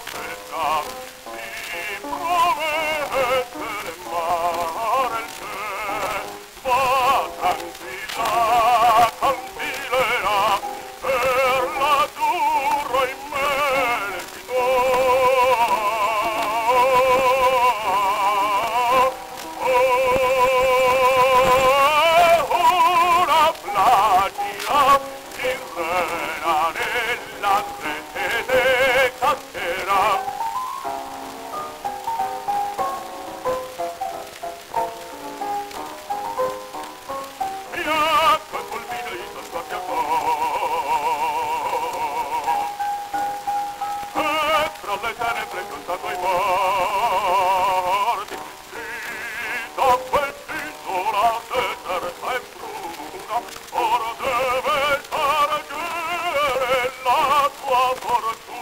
stop. for a